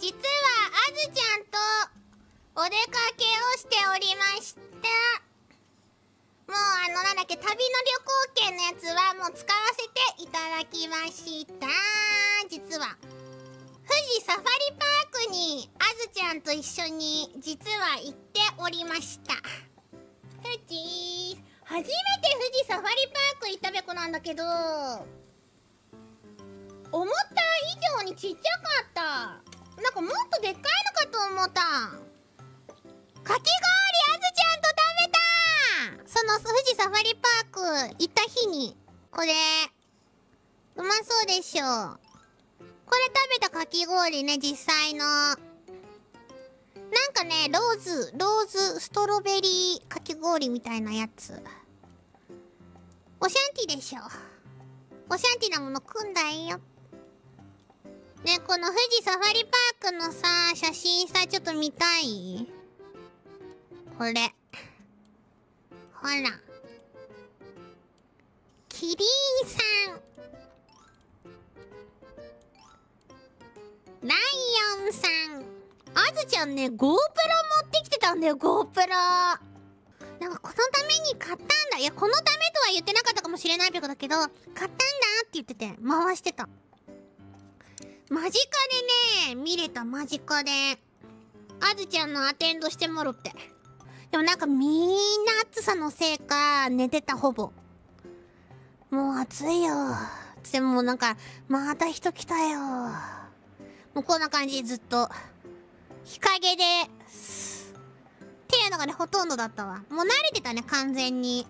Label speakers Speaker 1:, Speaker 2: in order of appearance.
Speaker 1: 実はあずちゃんとお出かけをしておりましたもうあのなんだっけ旅の旅行券のやつはもう使わせていただきました。実は富士サファリパークにあずちゃんと一緒に実は行っておりました。富士初めて富士サファリパーク行ったべこなんだけど思った以上にかと思ったかき氷あずちゃんと食べたその富士サファリパーク行った日にこれうまそうでしょこれ食べたかき氷ね実際のなんかねローズローズストロベリーかき氷みたいなやつオシャンティでしょオシャンティなもの食んだよねこの富士サファリパーククのさ写真さちょっと見たい？これ。ほら。キリンさん。ライオンさん。あずちゃんね GoPro 持ってきてたんだよ GoPro なんかこのために買ったんだ。いやこのためとは言ってなかったかもしれないけどだけど買ったんだって言ってて回してた。間近でね、見れた間近で。あずちゃんのアテンドしてもろって。でもなんかみんな暑さのせいか、寝てたほぼ。もう暑いよ。でもなんか、また人来たよ。もうこんな感じずっと。日陰で、っていうのがね、ほとんどだったわ。もう慣れてたね、完全に。